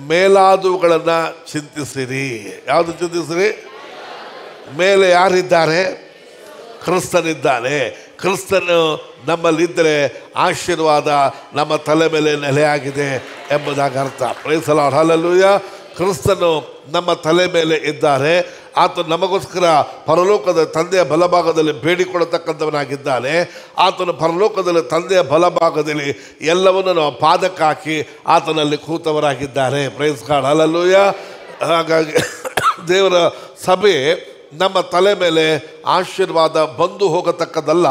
ಮೇಲಾದವುಗಳನ್ನು ಚಿಂತಿಸಿರಿ. ಯಾವುದು ಚಿಂತಿಸಿರಿ? ಮೇಲೆ ಯಾರಿದ್ದಾರೆ? ಕ್ರಿಸ್ತನಿದ್ದಾನೆ. ಕ್ರಿಸ್ತನು ನಮ್ಮಲ್ಲಿದ್ದರೆ ಆಶೀರ್ವಾದ ನಮ್ಮ ತಲೆ ಮೇಲೆ ನೆಲೆಯಾಗಿದೆ ಎಂಬುದಾಗಿ ಅರ್ಥ. ಪ್ರೈಸಲ ಹಲಲೂಯ ಕ್ರಿಸ್ತನು ನಮ್ಮ ತಲೆ ಮೇಲೆ ಇದ್ದಾರೆ. ಆತ ನಮಗೋಸ್ಕರ ಪರಲೋಕದ ತಂದೆಯ ಬಲಭಾಗದಲ್ಲಿ ಬೇಡಿಕೊಳ್ಳತಕ್ಕಂಥವನಾಗಿದ್ದಾನೆ. ಆತನು ಪರಲೋಕದಲ್ಲಿ ತಂದೆಯ ಬಲಭಾಗದಲ್ಲಿ ಎಲ್ಲವನ್ನು ನಾವು ಪಾದಕ್ಕೆ ಆತನಲ್ಲಿ ಕೂತವರಾಗಿದ್ದಾರೆ. ಪ್ರೈಸ್ ಕಾರ್ಡ್ ಅಲ್ಲಲ್ಲೂಯ ಹಾಗಾಗಿ ದೇವರ ಸಭೆ ನಮ್ಮ ತಲೆ ಮೇಲೆ ಆಶೀರ್ವಾದ ಬಂದು ಹೋಗತಕ್ಕದಲ್ಲ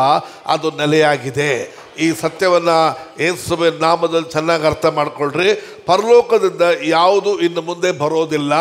ಅದು ನೆಲೆಯಾಗಿದೆ. ಈ ಸತ್ಯವನ್ನು ಯೇಸುವೆ ನಾಮದಲ್ಲಿ ಚೆನ್ನಾಗಿ ಅರ್ಥ ಮಾಡಿಕೊಳ್ಳ್ರಿ ಪರಲೋಕದಿಂದ ಯಾವುದು ಇನ್ನು ಮುಂದೆ ಬರೋದಿಲ್ಲ.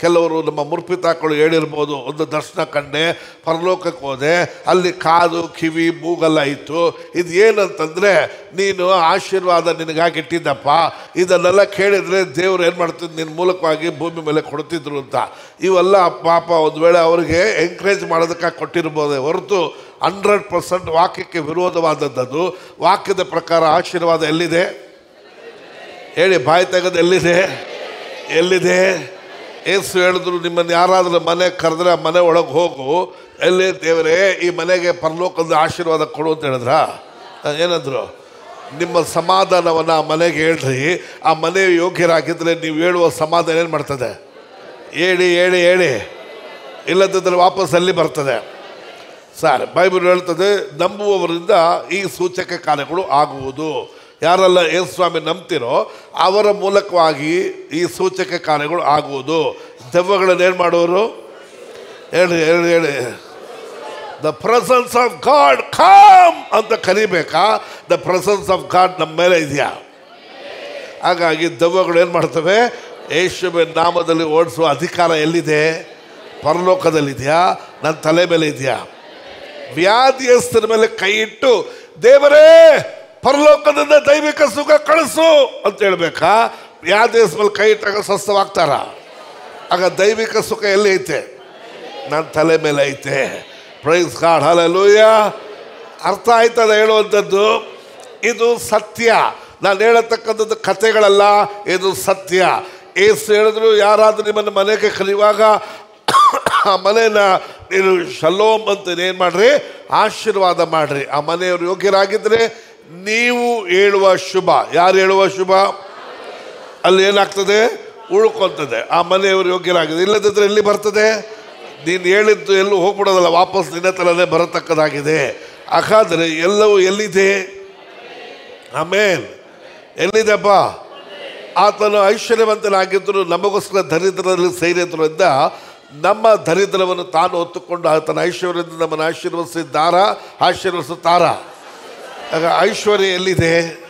ಕೆಲವರು ನಮ್ಮ ಮುರ್ಪಿತಾಕಳು ಹೇಳಿರ್ಬೋದು, ಒಂದು ದರ್ಶನ ಕಂಡೆ, ಪರಲೋಕಕ್ಕೆ ಹೋದೆ, ಅಲ್ಲಿ ಕಾದು, ಕಿವಿ, ಮೂಗಲ್ಲ ಇತ್ತು. ಇದು ಏನಂತಂದರೆ, ನೀನು ಆಶೀರ್ವಾದ ನಿನಗಾಗಿ ಇಟ್ಟಿದ್ದಪ್ಪ. ಇದನ್ನೆಲ್ಲ ಕೇಳಿದರೆ ದೇವ್ರು ಏನು ಮಾಡ್ತಿದ್ದು ನಿನ್ನ ಮೂಲಕವಾಗಿ ಭೂಮಿ ಮೇಲೆ ಕೊಡ್ತಿದ್ರು ಅಂತ. ಇವೆಲ್ಲ ಪಾಪ ಒಂದು ವೇಳೆ ಅವರಿಗೆ ಎಂಕರೇಜ್ ಮಾಡೋದಕ್ಕೆ ಕೊಟ್ಟಿರ್ಬೋದೇ ಹೊರತು ಹಂಡ್ರೆಡ್ ಪರ್ಸೆಂಟ್ ವಾಕ್ಯಕ್ಕೆ ವಿರೋಧವಾದದ್ದು ವಾಕ್ಯದ ಪ್ರಕಾರ ಆಶೀರ್ವಾದ ಎಲ್ಲಿದೆ? ಹೇಳಿ, ಬಾಯಿ ತೆಗೆದು ಎಲ್ಲಿದೆ? ಎಲ್ಲಿದೆ? ಏಸು ಹೇಳಿದ್ರು, ನಿಮ್ಮನ್ನು ಯಾರಾದರೂ ಮನೆ ಕರೆದ್ರೆ ಆ ಮನೆ ಒಳಗೆ ಹೋಗು. ಎಲ್ಲೇ ದೇವರೇ, ಈ ಮನೆಗೆ ಪರಲೋಕದ ಆಶೀರ್ವಾದ ಕೊಡು ಅಂತ ಹೇಳಿದ್ರ? ಏನಂದ್ರು? ನಿಮ್ಮ ಸಮಾಧಾನವನ್ನು ಆ ಮನೆಗೆ ಹೇಳ್ರಿ. ಆ ಮನೆ ಯೋಗ್ಯರಾಗಿದ್ದರೆ ನೀವು ಹೇಳುವ ಸಮಾಧಾನ ಏನು ಮಾಡ್ತದೆ? ಹೇಳಿ ಹೇಳಿ ಹೇಳಿ. ಇಲ್ಲದಿದ್ದರೆ ವಾಪಸ್ ಅಲ್ಲಿ ಬರ್ತದೆ. ಸರ್, ಬೈಬಲ್ ಹೇಳ್ತದೆ, ನಂಬುವವರಿಂದ ಈ ಸೂಚಕ ಕಾರ್ಯಗಳು ಆಗುವುದು. ಯಾರೆಲ್ಲ ಸ್ವಾಮಿ ನಂಬ್ತಿರೋ, ಅವರ ಮೂಲಕವಾಗಿ ಈ ಸೂಚಕ ಕಾರ್ಯಗಳು ಆಗುವುದು. ದೆವ್ವಗಳನ್ನೇನು ಮಾಡೋರು? ಹೇಳಿ ಹೇಳಿ ಹೇಳಿ. The presence of God calm ಅಂತ ಕರಿಬೇಕಾ? ದ ಪ್ರೆಸೆನ್ಸ್ ಆಫ್ ಗಾಡ್ ನಮ್ಮ ಮೇಲೆ ಇದೆಯಾ? ಹಾಗಾಗಿ ದೆವ್ವಗಳು ಏನು ಮಾಡ್ತವೆ? ಯೇಸುವಿನ ನಾಮದಲ್ಲಿ ಓಡಿಸುವ ಅಧಿಕಾರ ಎಲ್ಲಿದೆ? ಪರಲೋಕದಲ್ಲಿದೆಯಾ? ನನ್ನ ತಲೆ ಮೇಲೆ ಇದೆಯಾ? ವ್ಯಾಧಿಯಸ್ಥರ ಮೇಲೆ ಕೈ ಇಟ್ಟು, ದೇವರೇ ಪರಲೋಕದಿಂದ ದೈವಿಕ ಸುಖ ಕಳಿಸು ಅಂತ ಹೇಳ್ಬೇಕಾ? ಯಾವ ಮೇಲೆ ಕೈ ಇಟ್ಟಾಗ ಸ್ವಸ್ಥವಾಗ್ತಾರ? ಆಗ ದೈವಿಕ ಸುಖ ಎಲ್ಲಿ ಐತೆ? ನನ್ನ ತಲೆ ಮೇಲೆ ಐತೆ. ಪ್ರೈಸ್ ಕಾರ್ಡ್ ಹಲಲೂಯ ಅರ್ಥ ಆಯ್ತದ ಹೇಳುವಂಥದ್ದು? ಇದು ಸತ್ಯ. ನಾನು ಹೇಳತಕ್ಕಂಥದ್ದು ಕಥೆಗಳಲ್ಲ, ಇದು ಸತ್ಯ. ಏಸು ಹೇಳಿದ್ರು, ಯಾರಾದರೂ ನಿಮ್ಮನ್ನು ಮನೆಗೆ ಕಲಿಯುವಾಗ ಆ ಮನೇನ ನೀನು ಶಲೋಮ್ ಅಂತ ಏನು ಮಾಡ್ರಿ? ಆಶೀರ್ವಾದ ಮಾಡಿರಿ. ಆ ಮನೆಯವರು ಯೋಗ್ಯರಾಗಿದ್ದರೆ ನೀವು ಹೇಳುವ ಶುಭ. ಯಾರು ಹೇಳುವ ಶುಭ? ಅಲ್ಲಿ ಏನಾಗ್ತದೆ? ಉಳ್ಕೊತದೆ. ಆ ಮನೆಯವರು ಯೋಗ್ಯರಾಗಿದೆ ಇಲ್ಲದಿದ್ದರೆ ಎಲ್ಲಿ ಬರ್ತದೆ? ನೀನು ಹೇಳಿದ್ದು ಎಲ್ಲೂ ಹೋಗ್ಬಿಡೋದಲ್ಲ. ವಾಪಸ್ ನಿನ್ನ ತಲನೇ ಬರತಕ್ಕದಾಗಿದೆ. ಹಾಗಾದರೆ ಎಲ್ಲವೂ ಎಲ್ಲಿದೆ? ಆಮೇನ್. ಎಲ್ಲಿದೆಪ್ಪ ಆತನು ಐಶ್ವರ್ಯವಂತನಾಗಿದ್ದರು ನಮಗೋಸ್ಕರ ದರಿದ್ರದಲ್ಲಿ ಸೇರಿದ್ರಿಂದ ನಮ್ಮ ದರಿದ್ರವನ್ನು ತಾನು ಹೊತ್ತುಕೊಂಡು ಆತನ ಐಶ್ವರ್ಯದಿಂದ ನಮ್ಮನ್ನು ಆಶೀರ್ವದಿಸಿದ್ದಾರ? ಆಶೀರ್ವದಿಸುತ್ತಾರ? ಐಶ್ವರ್ಯ ಎಲ್ಲಿದೆ?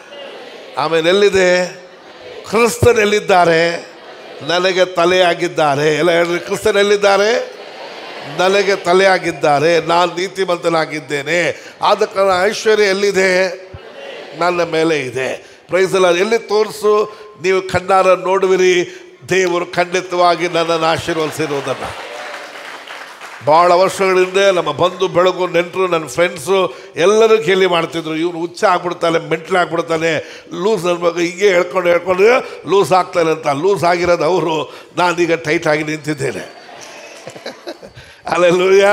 ಆಮೇಲೆ ಎಲ್ಲಿದೆ? ಕ್ರಿಸ್ತನೆಲ್ಲಿದ್ದಾರೆ ನನಗೆ ತಲೆಯಾಗಿದ್ದಾರೆ ಎಲ್ಲ ಹೇಳಿದ್ರೆ ಕ್ರಿಸ್ತನೆಲ್ಲಿದ್ದಾರೆ ನನಗೆ ತಲೆಯಾಗಿದ್ದಾರೆ ನಾನು ನೀತಿವಂತನಾಗಿದ್ದೇನೆ. ಆದ ಕಾರಣ ಐಶ್ವರ್ಯ ಎಲ್ಲಿದೆ? ನನ್ನ ಮೇಲೆ ಇದೆ. ಪ್ರೈಸಲ್ಲ ಎಲ್ಲಿ ತೋರಿಸು? ನೀವು ಕಣ್ಣಾರ ನೋಡುವಿರಿ. ದೇವರು ಖಂಡಿತವಾಗಿ ನನ್ನನ್ನು ಆಶೀರ್ವದಿಸಿರುವುದನ್ನು ಭಾಳ ವರ್ಷಗಳಿಂದ ನಮ್ಮ ಬಂಧು, ಬೆಳಗು, ನೆಂಟರು, ನನ್ನ ಫ್ರೆಂಡ್ಸು ಎಲ್ಲರೂ ಕೇಳಿ ಮಾಡ್ತಿದ್ರು. ಇವನು ಹುಚ್ಚ ಆಗ್ಬಿಡ್ತಾನೆ, ಮೆಂಟ್ಲ್ ಆಗ್ಬಿಡ್ತಾನೆ. ಲೂಸ್ ಅನ್ಬೇಕು ಹೀಗೆ ಹೇಳ್ಕೊಂಡು ಹೇಳ್ಕೊಂಡು, ಲೂಸ್ ಆಗ್ತಾನೆ ಅಂತ, ಲೂಸ್ ಆಗಿರೋದು ಅವರು. ನಾನೀಗ ಟೈಟ್ ಆಗಿ ನಿಂತಿದ್ದೇನೆ. ಅಲ್ಲೆಲ್ಲೂಯ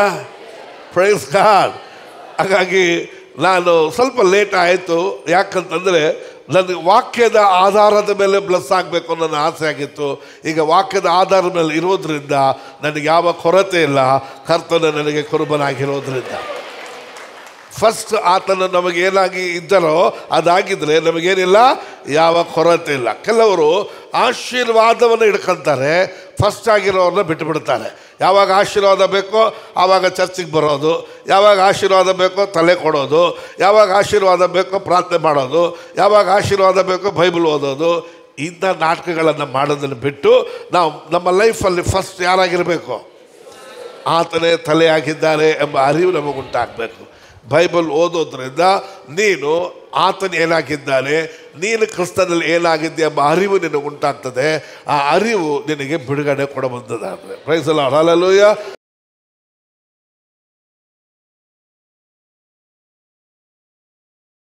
ಫ್ರೆಂಡ್ಸ್ ಕಾರ್ಡ್ ಹಾಗಾಗಿ ನಾನು ಸ್ವಲ್ಪ ಲೇಟ್ ಆಯಿತು. ಯಾಕಂತಂದರೆ ನನಗೆ ವಾಕ್ಯದ ಆಧಾರದ ಮೇಲೆ ಬ್ಲಸ್ ಆಗಬೇಕು ನನ್ನ ಆಸೆ ಆಗಿತ್ತು. ಈಗ ವಾಕ್ಯದ ಆಧಾರದ ಮೇಲೆ ಇರೋದ್ರಿಂದ ನನಗೆ ಯಾವ ಕೊರತೆ ಇಲ್ಲ. ಕರ್ತನ ನನಗೆ ಕುರುಬನಾಗಿರೋದ್ರಿಂದ. ಫಸ್ಟ್ ಆತನ ನಮಗೇನಾಗಿ ಇದ್ದರೋ ಅದಾಗಿದ್ರೆ ನಮಗೇನಿಲ್ಲ? ಯಾವ ಕೊರತೆ ಇಲ್ಲ. ಕೆಲವರು ಆಶೀರ್ವಾದವನ್ನು ಹಿಡ್ಕೊಂತಾರೆ. ಫಸ್ಟ್ ಆಗಿರೋರನ್ನ ಬಿಟ್ಟುಬಿಡ್ತಾರೆ ಯಾವಾಗ ಆಶೀರ್ವಾದ ಬೇಕೋ ಆವಾಗ ಚರ್ಚಿಗೆ ಬರೋದು, ಯಾವಾಗ ಆಶೀರ್ವಾದ ಬೇಕೋ ತಲೆ ಕೊಡೋದು, ಯಾವಾಗ ಆಶೀರ್ವಾದ ಬೇಕೋ ಪ್ರಾರ್ಥನೆ ಮಾಡೋದು, ಯಾವಾಗ ಆಶೀರ್ವಾದ ಬೇಕೋ ಬೈಬಲ್ ಓದೋದು, ಇಂಥ ನಾಟಕಗಳನ್ನು ಮಾಡೋದನ್ನು ಬಿಟ್ಟು ನಾವು ನಮ್ಮ ಲೈಫಲ್ಲಿ ಫಸ್ಟ್ ಯಾರಾಗಿರಬೇಕು? ಆತನೇ ತಲೆಯಾಗಿದ್ದಾರೆ ಎಂಬ ಅರಿವು ನಮಗುಂಟಾಗಬೇಕು ಬೈಬಲ್ ಓದೋದ್ರಿಂದ ನೀನು ಆತನ ಏನಾಗಿದ್ದಾನೆ? ನೀನು ಕ್ರಿಸ್ತನಲ್ಲಿ ಏನಾಗಿದ್ದೆ ಎಂಬ ಅರಿವು ನಿನಗೆ ಉಂಟಾಗ್ತದೆ. ಆ ಅರಿವು ನಿನಗೆ ಬಿಡುಗಡೆ ಕೊಡಬಂದದಾಗ್ತದೆ. ಪ್ರೈಸಲ್ಲ ಹಲಲೂಯ